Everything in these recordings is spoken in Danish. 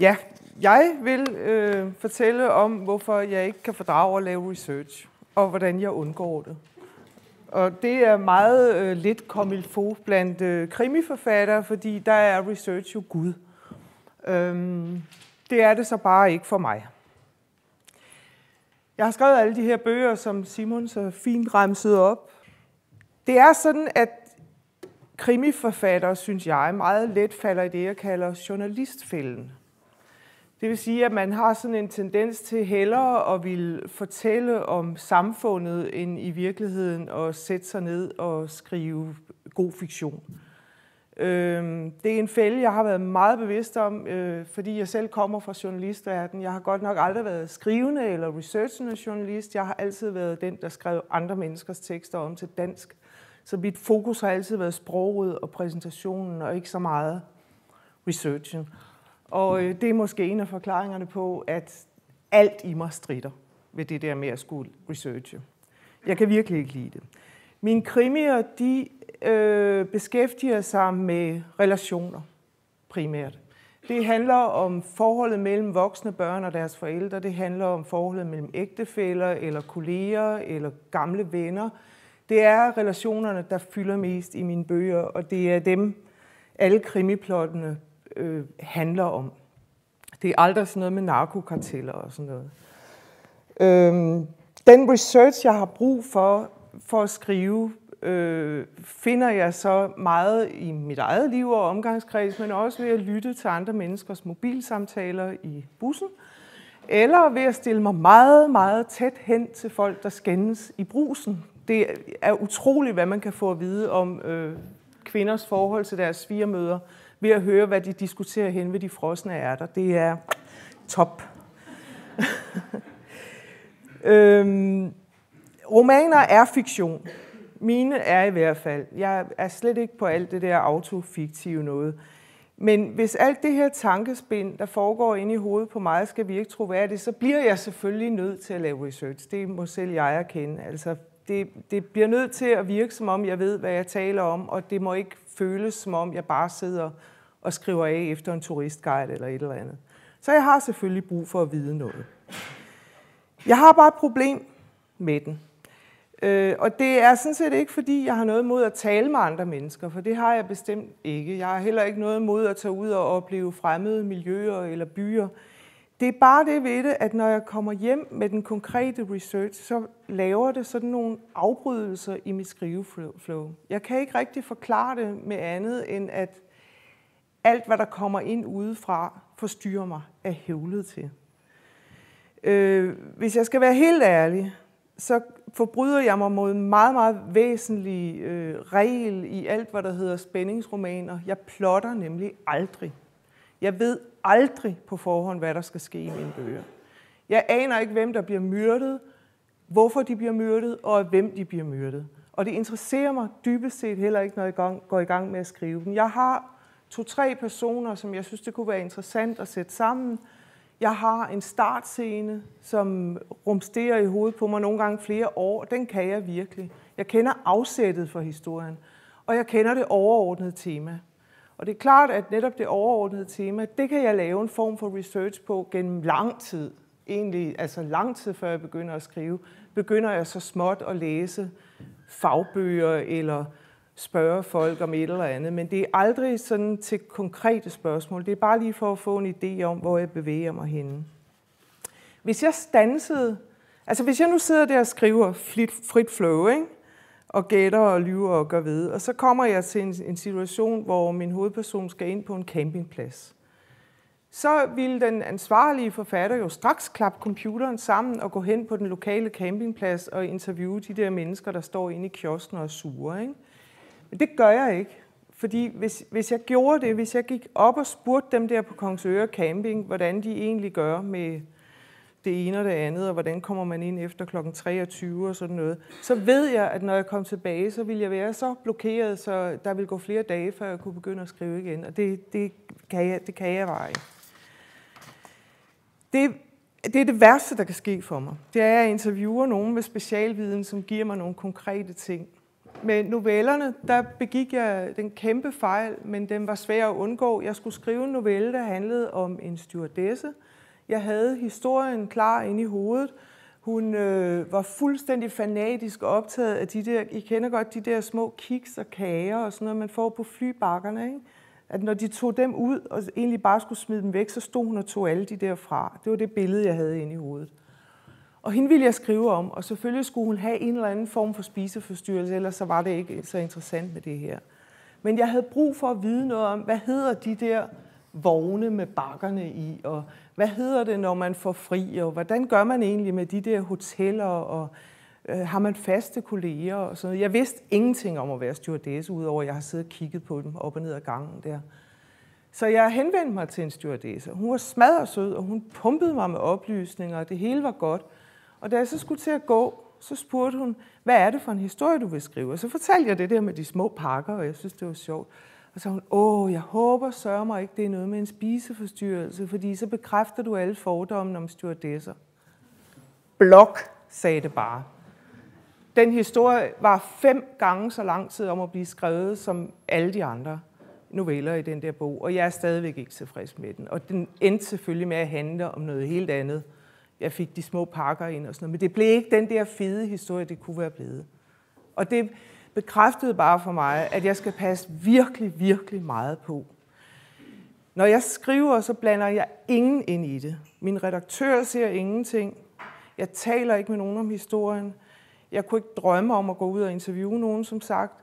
Ja, jeg vil øh, fortælle om, hvorfor jeg ikke kan fordrage at lave research, og hvordan jeg undgår det. Og det er meget øh, lidt komilfo blandt øh, krimiforfattere, fordi der er research jo Gud. Øhm, det er det så bare ikke for mig. Jeg har skrevet alle de her bøger, som Simon så fint remsede op. Det er sådan, at krimiforfattere, synes jeg, meget let falder i det, jeg kalder journalistfælden. Det vil sige, at man har sådan en tendens til hellere at ville fortælle om samfundet, end i virkeligheden at sætte sig ned og skrive god fiktion. Øhm, det er en fælde, jeg har været meget bevidst om, øh, fordi jeg selv kommer fra journalistverdenen. Jeg har godt nok aldrig været skrivende eller researchende journalist. Jeg har altid været den, der skrev andre menneskers tekster om til dansk. Så mit fokus har altid været sproget og præsentationen, og ikke så meget researchen. Og øh, det er måske en af forklaringerne på, at alt i mig strider ved det der med at skulle researche. Jeg kan virkelig ikke lide det. Mine krimier, de øh, beskæftiger sig med relationer primært. Det handler om forholdet mellem voksne børn og deres forældre. Det handler om forholdet mellem ægtefæller eller kolleger eller gamle venner. Det er relationerne, der fylder mest i mine bøger, og det er dem, alle krimiplottene øh, handler om. Det er aldrig sådan noget med narkokarteller og sådan noget. Øhm, den research, jeg har brug for for at skrive, øh, finder jeg så meget i mit eget liv og omgangskreds, men også ved at lytte til andre menneskers mobilsamtaler i bussen, eller ved at stille mig meget, meget tæt hen til folk, der skændes i brusen. Det er utroligt, hvad man kan få at vide om øh, kvinders forhold til deres svigermøder, ved at høre, hvad de diskuterer hen ved de frosne ærter. Det er top. øhm, romaner er fiktion. Mine er i hvert fald. Jeg er slet ikke på alt det der autofiktive noget. Men hvis alt det her tankespind, der foregår inde i hovedet på mig, skal virke troværdigt, så bliver jeg selvfølgelig nødt til at lave research. Det må selv jeg erkende. Altså, det, det bliver nødt til at virke, som om jeg ved, hvad jeg taler om, og det må ikke føles, som om jeg bare sidder og skriver af efter en turistguide eller et eller andet. Så jeg har selvfølgelig brug for at vide noget. Jeg har bare et problem med den. Øh, og det er sådan set ikke, fordi jeg har noget mod at tale med andre mennesker, for det har jeg bestemt ikke. Jeg har heller ikke noget mod at tage ud og opleve fremmede miljøer eller byer. Det er bare det ved det, at når jeg kommer hjem med den konkrete research, så laver det sådan nogle afbrydelser i mit skriveflow. Jeg kan ikke rigtig forklare det med andet, end at alt, hvad der kommer ind udefra, forstyrrer mig af hævlet til. Øh, hvis jeg skal være helt ærlig, så forbryder jeg mig mod en meget, meget væsentlig øh, regel i alt, hvad der hedder spændingsromaner. Jeg plotter nemlig aldrig. Jeg ved aldrig på forhånd, hvad der skal ske i mine bøger. Jeg aner ikke, hvem der bliver myrdet, hvorfor de bliver myrdet, og af hvem de bliver myrdet. Og det interesserer mig dybest set heller ikke, når jeg går i gang med at skrive dem. Jeg har to-tre personer, som jeg synes, det kunne være interessant at sætte sammen. Jeg har en startscene, som rumsterer i hovedet på mig nogle gange flere år. Den kan jeg virkelig. Jeg kender afsættet for historien, og jeg kender det overordnede tema. Og det er klart, at netop det overordnede tema, det kan jeg lave en form for research på gennem lang tid. Egentlig, altså lang tid før jeg begynder at skrive, begynder jeg så småt at læse fagbøger eller spørge folk om et eller andet, men det er aldrig sådan til konkrete spørgsmål. Det er bare lige for at få en idé om, hvor jeg bevæger mig henne. Hvis jeg stansede, altså hvis jeg nu sidder der og skriver frit, frit flow, ikke? og gætter og lyver og gør ved, og så kommer jeg til en, en situation, hvor min hovedperson skal ind på en campingplads. Så vil den ansvarlige forfatter jo straks klappe computeren sammen og gå hen på den lokale campingplads og interviewe de der mennesker, der står inde i kiosken og er sure. Ikke? Men det gør jeg ikke. Fordi hvis, hvis jeg gjorde det, hvis jeg gik op og spurgte dem der på Kongsøre Camping, hvordan de egentlig gør med det ene og det andet, og hvordan kommer man ind efter kl. 23 og sådan noget, så ved jeg, at når jeg kom tilbage, så ville jeg være så blokeret, så der ville gå flere dage, før jeg kunne begynde at skrive igen. Og det, det, kan, jeg, det kan jeg veje. Det, det er det værste, der kan ske for mig. Det er, at jeg interviewer nogen med specialviden, som giver mig nogle konkrete ting med novellerne, der begik jeg den kæmpe fejl, men den var svær at undgå. Jeg skulle skrive en novelle, der handlede om en stewardesse. Jeg havde historien klar inde i hovedet. Hun øh, var fuldstændig fanatisk optaget af de der, I kender godt de der små kiks og kager og sådan noget, man får på flybakkerne, ikke? At når de tog dem ud og egentlig bare skulle smide dem væk, så stod hun og tog alle de der fra. Det var det billede, jeg havde inde i hovedet. Og hende ville jeg skrive om, og selvfølgelig skulle hun have en eller anden form for spiseforstyrrelse, ellers så var det ikke så interessant med det her. Men jeg havde brug for at vide noget om, hvad hedder de der vogne med bakkerne i, og hvad hedder det, når man får fri, og hvordan gør man egentlig med de der hoteller, og øh, har man faste kolleger og sådan noget. Jeg vidste ingenting om at være stewardesse, udover at jeg har siddet og kigget på dem op og ned ad gangen der. Så jeg henvendte mig til en stewardesse. Hun var smadret sød, og hun pumpede mig med oplysninger, og det hele var godt. Og da jeg så skulle til at gå, så spurgte hun, hvad er det for en historie, du vil skrive? Og så fortalte jeg det der med de små pakker, og jeg synes, det var sjovt. Og så hun, åh, jeg håber, sørger mig ikke, det er noget med en spiseforstyrrelse, fordi så bekræfter du alle fordommene om stewardesser. Blok, sagde det bare. Den historie var fem gange så lang tid om at blive skrevet som alle de andre noveller i den der bog, og jeg er stadigvæk ikke tilfreds med den. Og den endte selvfølgelig med at handle om noget helt andet jeg fik de små pakker ind og sådan noget. Men det blev ikke den der fede historie, det kunne være blevet. Og det bekræftede bare for mig, at jeg skal passe virkelig, virkelig meget på. Når jeg skriver, så blander jeg ingen ind i det. Min redaktør ser ingenting. Jeg taler ikke med nogen om historien. Jeg kunne ikke drømme om at gå ud og interviewe nogen, som sagt.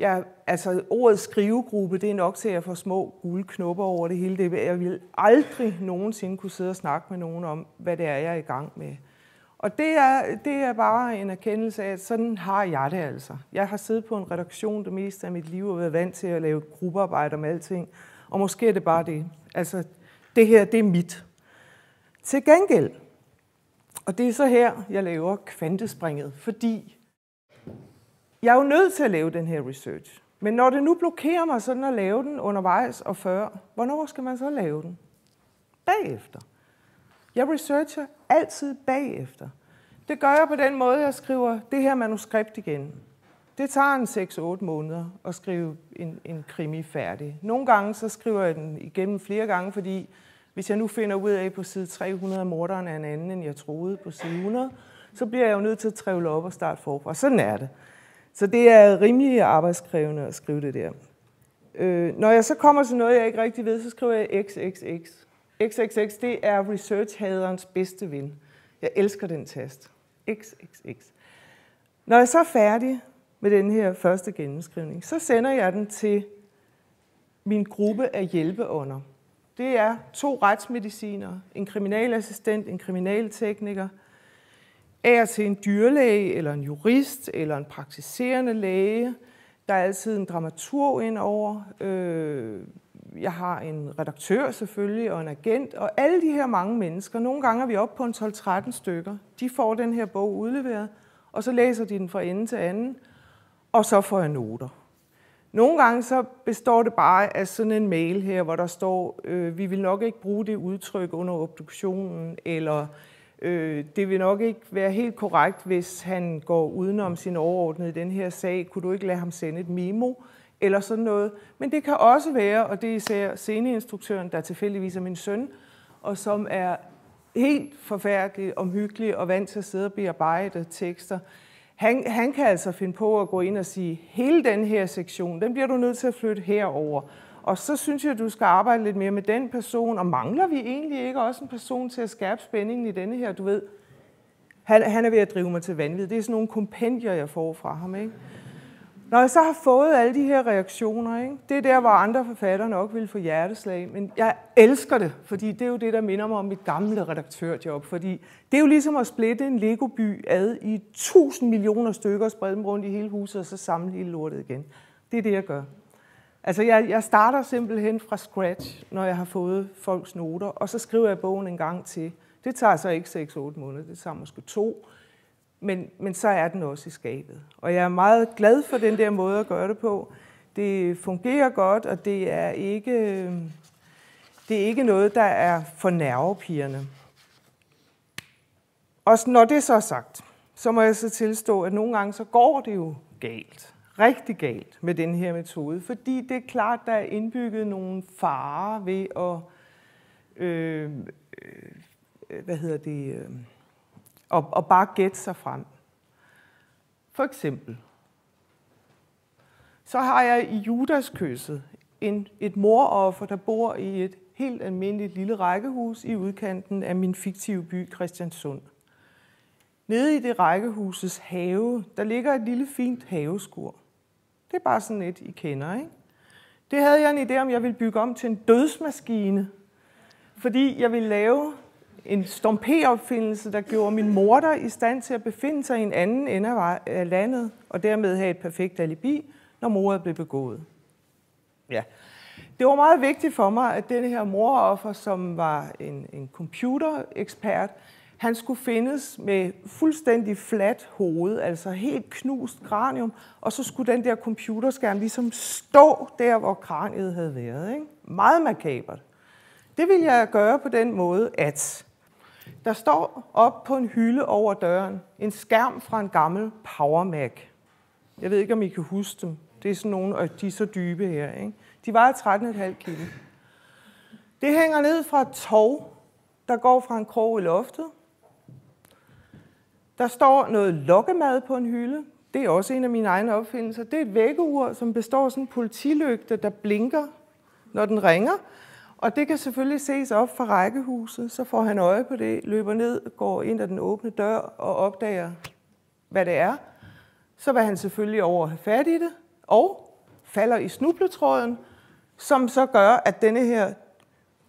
Jeg, altså, ordet skrivegruppe, det er nok til, at jeg får små gule knopper over det hele. Det, jeg vil aldrig nogensinde kunne sidde og snakke med nogen om, hvad det er, jeg er i gang med. Og det er, det er bare en erkendelse af, at sådan har jeg det altså. Jeg har siddet på en redaktion det meste af mit liv og været vant til at lave gruppearbejde om alting. Og måske er det bare det. Altså, det her, det er mit. Til gengæld, og det er så her, jeg laver kvantespringet, fordi jeg er jo nødt til at lave den her research. Men når det nu blokerer mig sådan at lave den undervejs og før, hvornår skal man så lave den? Bagefter. Jeg researcher altid bagefter. Det gør jeg på den måde, jeg skriver det her manuskript igen. Det tager en 6-8 måneder at skrive en, en krimi færdig. Nogle gange så skriver jeg den igennem flere gange, fordi hvis jeg nu finder ud af på side 300, at morderen er en anden, end jeg troede på side 100, så bliver jeg jo nødt til at trævle op og starte forfra. Sådan er det. Så det er rimelig arbejdskrævende at skrive det der. Øh, når jeg så kommer til noget, jeg ikke rigtig ved, så skriver jeg XXX. XXX, det er research-haderens bedste ven. Jeg elsker den tast. XXX. Når jeg så er færdig med den her første gennemskrivning, så sender jeg den til min gruppe af hjælpeånder. Det er to retsmediciner, en kriminalassistent, en kriminaltekniker – af til en dyrlæge, eller en jurist, eller en praktiserende læge. Der er altid en dramaturg ind over. Øh, jeg har en redaktør selvfølgelig, og en agent, og alle de her mange mennesker, nogle gange er vi oppe på en 12-13 stykker, de får den her bog udleveret, og så læser de den fra ende til anden, og så får jeg noter. Nogle gange så består det bare af sådan en mail her, hvor der står, øh, vi vil nok ikke bruge det udtryk under obduktionen, eller Øh, det vil nok ikke være helt korrekt, hvis han går udenom sin overordnede i den her sag. Kunne du ikke lade ham sende et memo eller sådan noget? Men det kan også være, og det er især sceneinstruktøren, der tilfældigvis er min søn, og som er helt forfærdelig, omhyggelig og vant til at sidde og bearbejde tekster. Han, han kan altså finde på at gå ind og sige, hele den her sektion, den bliver du nødt til at flytte herover. Og så synes jeg, at du skal arbejde lidt mere med den person. Og mangler vi egentlig ikke også en person til at skærpe spændingen i denne her? Du ved, han, han er ved at drive mig til vanvid. Det er sådan nogle kompendier, jeg får fra ham. Ikke? Når jeg så har fået alle de her reaktioner, ikke? det er der, hvor andre forfattere nok vil få hjerteslag, men jeg elsker det, fordi det er jo det, der minder mig om mit gamle redaktørjob, fordi det er jo ligesom at splitte en Lego-by ad i tusind millioner stykker, sprede dem rundt i hele huset, og så samle hele lortet igen. Det er det, jeg gør. Altså, jeg, jeg starter simpelthen fra scratch, når jeg har fået folks noter, og så skriver jeg bogen en gang til. Det tager så ikke 6-8 måneder, det tager måske to, men, men så er den også i skabet. Og jeg er meget glad for den der måde at gøre det på. Det fungerer godt, og det er ikke, det er ikke noget, der er for nervepigerne. Og når det så er sagt, så må jeg så tilstå, at nogle gange så går det jo galt rigtig galt med den her metode, fordi det er klart, der er indbygget nogle farer ved at, øh, øh, hvad hedder det, øh, at, at bare gætte sig frem. For eksempel, så har jeg i Judaskysset en, et moroffer, der bor i et helt almindeligt lille rækkehus i udkanten af min fiktive by Christiansund. Nede i det rækkehusets have, der ligger et lille fint haveskur. Det er bare sådan et, I kender, ikke? Det havde jeg en idé om, jeg ville bygge om til en dødsmaskine, fordi jeg ville lave en stompeopfindelse, der gjorde min morter i stand til at befinde sig i en anden ende af landet, og dermed have et perfekt alibi, når mordet blev begået. Ja. Det var meget vigtigt for mig, at denne her moroffer, som var en, en computerekspert, han skulle findes med fuldstændig fladt hoved, altså helt knust kranium, og så skulle den der computerskærm ligesom stå der, hvor kraniet havde været. Ikke? Meget makabert. Det vil jeg gøre på den måde, at der står op på en hylde over døren en skærm fra en gammel Power Mac. Jeg ved ikke, om I kan huske dem. Det er sådan nogle, og de er så dybe her. Ikke? De vejer 13,5 kilo. Det hænger ned fra et tog, der går fra en krog i loftet. Der står noget lokkemad på en hylde. Det er også en af mine egne opfindelser. Det er et vækkeur, som består af sådan en politilygte, der blinker, når den ringer. Og det kan selvfølgelig ses op fra rækkehuset. Så får han øje på det, løber ned, går ind ad den åbne dør og opdager, hvad det er. Så vil han selvfølgelig over at have fat i det, og falder i snubletråden, som så gør, at denne her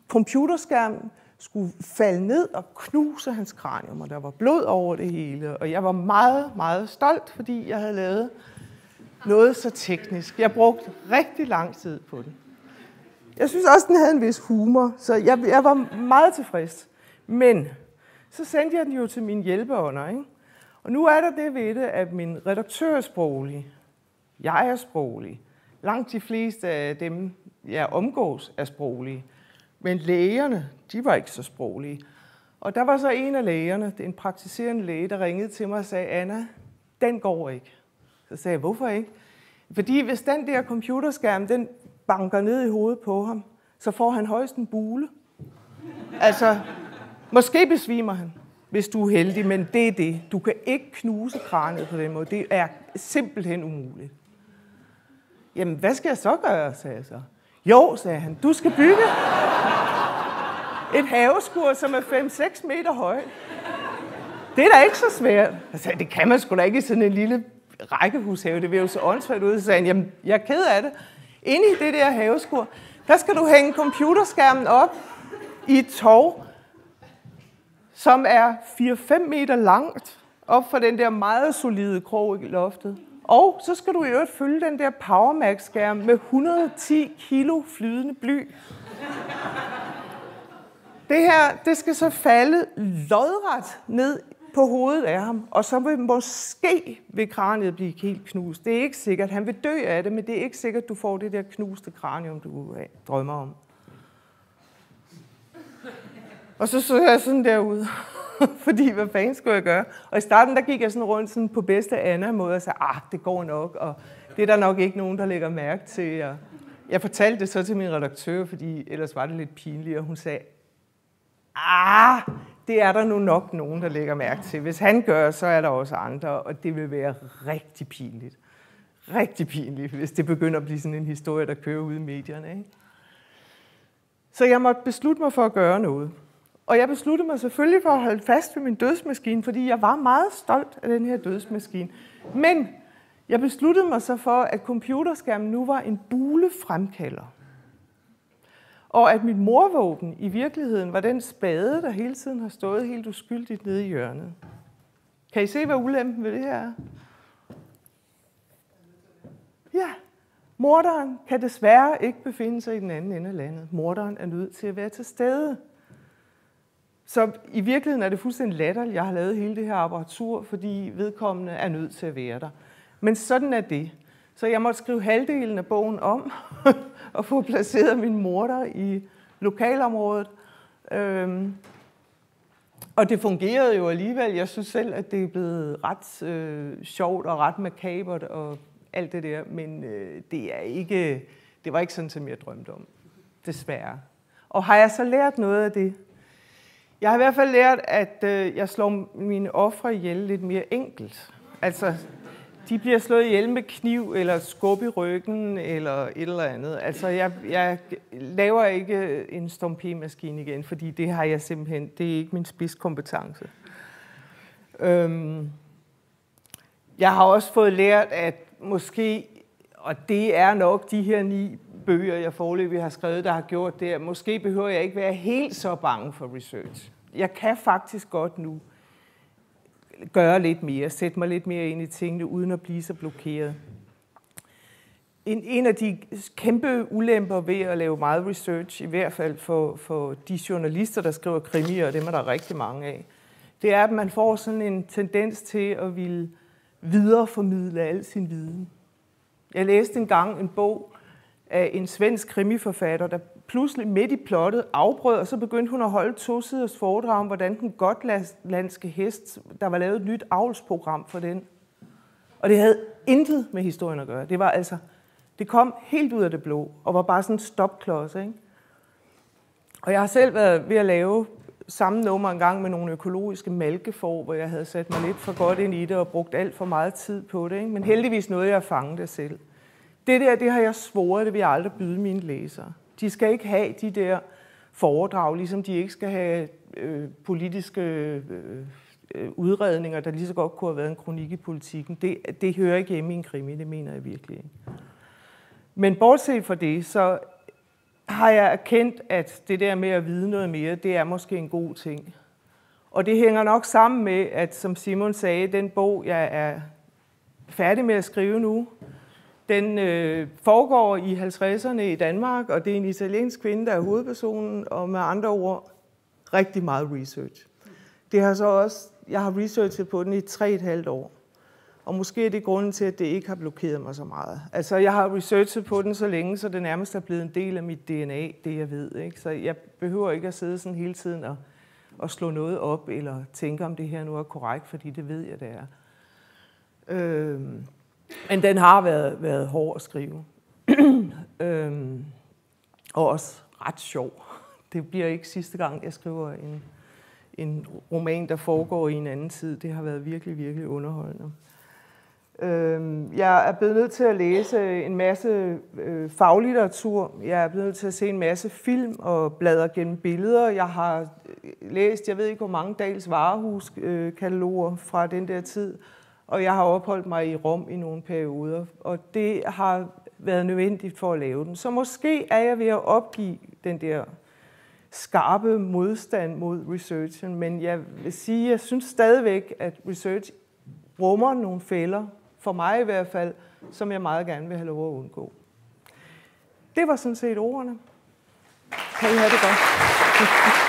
computerskærm skulle falde ned og knuse hans kranium, og der var blod over det hele. Og jeg var meget, meget stolt, fordi jeg havde lavet noget så teknisk. Jeg brugte rigtig lang tid på det. Jeg synes også, den havde en vis humor, så jeg, jeg var meget tilfreds. Men så sendte jeg den jo til min hjælpeånder, ikke? Og nu er der det ved det, at min redaktør er sproglig. Jeg er sproglig. Langt de fleste af dem, jeg omgås, er sproglige. Men lægerne, de var ikke så sproglige. Og der var så en af lægerne, det er en praktiserende læge, der ringede til mig og sagde, Anna, den går ikke. Så sagde jeg, hvorfor ikke? Fordi hvis den der computerskærm, den banker ned i hovedet på ham, så får han højst en bule. Altså, måske besvimer han, hvis du er heldig, men det er det. Du kan ikke knuse kranet på den måde. Det er simpelthen umuligt. Jamen, hvad skal jeg så gøre, sagde jeg så. Jo, sagde han, du skal bygge et haveskur, som er 5-6 meter højt. Det er da ikke så svært. Jeg sagde, det kan man sgu da ikke i sådan en lille rækkehushave. Det vil jo så åndssvagt ud. Så sagde han, jamen, jeg er ked af det. Inde i det der haveskur, der skal du hænge computerskærmen op i et tog, som er 4-5 meter langt, op for den der meget solide krog i loftet. Og så skal du i øvrigt fylde den der PowerMax-skærm med 110 kilo flydende bly. Det her, det skal så falde lodret ned på hovedet af ham, og så vil måske vil kraniet blive helt knust. Det er ikke sikkert. Han vil dø af det, men det er ikke sikkert, du får det der knuste kranium, du øh, drømmer om. Og så så jeg sådan derude, fordi hvad fanden skulle jeg gøre? Og i starten, der gik jeg sådan rundt sådan på bedste Anna-måde og sagde, ah, det går nok, og det er der nok ikke nogen, der lægger mærke til. Og jeg fortalte det så til min redaktør, fordi ellers var det lidt pinligt, og hun sagde, ah, det er der nu nok nogen, der lægger mærke til. Hvis han gør, så er der også andre, og det vil være rigtig pinligt. Rigtig pinligt, hvis det begynder at blive sådan en historie, der kører ud i medierne. Ikke? Så jeg måtte beslutte mig for at gøre noget. Og jeg besluttede mig selvfølgelig for at holde fast ved min dødsmaskine, fordi jeg var meget stolt af den her dødsmaskine. Men jeg besluttede mig så for, at computerskærmen nu var en bule fremkalder. Og at mit morvåben i virkeligheden var den spade, der hele tiden har stået helt uskyldigt nede i hjørnet. Kan I se, hvad ulempen ved det her er? Ja, morderen kan desværre ikke befinde sig i den anden ende af landet. Morderen er nødt til at være til stede. Så i virkeligheden er det fuldstændig latterligt, jeg har lavet hele det her apparatur, fordi vedkommende er nødt til at være der. Men sådan er det. Så jeg måtte skrive halvdelen af bogen om, og få placeret min morter i lokalområdet. Øhm, og det fungerede jo alligevel. Jeg synes selv, at det er blevet ret øh, sjovt og ret makabert og alt det der, men øh, det er ikke, det var ikke sådan, som jeg drømte om, desværre. Og har jeg så lært noget af det? Jeg har i hvert fald lært, at øh, jeg slår mine ofre ihjel lidt mere enkelt. Altså, de bliver slået ihjel med kniv eller skub i ryggen eller et eller andet. Altså, jeg, jeg laver ikke en stompemaskine igen, fordi det har jeg simpelthen, det er ikke min spidskompetence. Øhm, jeg har også fået lært, at måske, og det er nok de her ni bøger, jeg forløbig har skrevet, der har gjort det, måske behøver jeg ikke være helt så bange for research. Jeg kan faktisk godt nu gøre lidt mere, sætte mig lidt mere ind i tingene, uden at blive så blokeret. En, en af de kæmpe ulemper ved at lave meget research, i hvert fald for, for de journalister, der skriver krimier, og dem er der rigtig mange af, det er, at man får sådan en tendens til at ville videreformidle al sin viden. Jeg læste engang en bog af en svensk krimiforfatter, der pludselig midt i plottet afbrød, og så begyndte hun at holde to siders foredrag om, hvordan den gotlandske hest, der var lavet et nyt avlsprogram for den. Og det havde intet med historien at gøre. Det var altså, det kom helt ud af det blå, og var bare sådan en stopklods, ikke? Og jeg har selv været ved at lave samme nummer en gang med nogle økologiske malkefor, hvor jeg havde sat mig lidt for godt ind i det og brugt alt for meget tid på det. Ikke? Men heldigvis nåede jeg at fange det selv. Det der, det har jeg svoret, det vil jeg aldrig byde mine læsere. De skal ikke have de der foredrag, ligesom de ikke skal have øh, politiske øh, øh, udredninger, der lige så godt kunne have været en kronik i politikken. Det, det hører ikke hjemme i en krimi, det mener jeg virkelig ikke. Men bortset fra det, så har jeg erkendt, at det der med at vide noget mere, det er måske en god ting. Og det hænger nok sammen med, at som Simon sagde, den bog, jeg er færdig med at skrive nu, den øh, foregår i 50'erne i Danmark, og det er en italiensk kvinde, der er hovedpersonen, og med andre ord, rigtig meget research. Det har så også, jeg har researchet på den i tre et halvt år. Og måske er det grunden til, at det ikke har blokeret mig så meget. Altså, jeg har researchet på den så længe, så det nærmest er blevet en del af mit DNA, det jeg ved. Ikke? Så jeg behøver ikke at sidde sådan hele tiden og, og slå noget op, eller tænke, om det her nu er korrekt, fordi det ved jeg, det er. Øhm, men den har været, været hård at skrive. øhm, og også ret sjov. Det bliver ikke sidste gang, jeg skriver en, en roman, der foregår i en anden tid. Det har været virkelig, virkelig underholdende. Øhm, jeg er blevet nødt til at læse en masse øh, faglitteratur. Jeg er blevet nødt til at se en masse film og bladre gennem billeder. Jeg har øh, læst, jeg ved ikke hvor mange dags varehuskataloger øh, fra den der tid og jeg har opholdt mig i Rom i nogle perioder, og det har været nødvendigt for at lave den. Så måske er jeg ved at opgive den der skarpe modstand mod researchen, men jeg vil sige, at jeg synes stadigvæk, at research rummer nogle fælder, for mig i hvert fald, som jeg meget gerne vil have lov at undgå. Det var sådan set ordene. Kan I have det godt?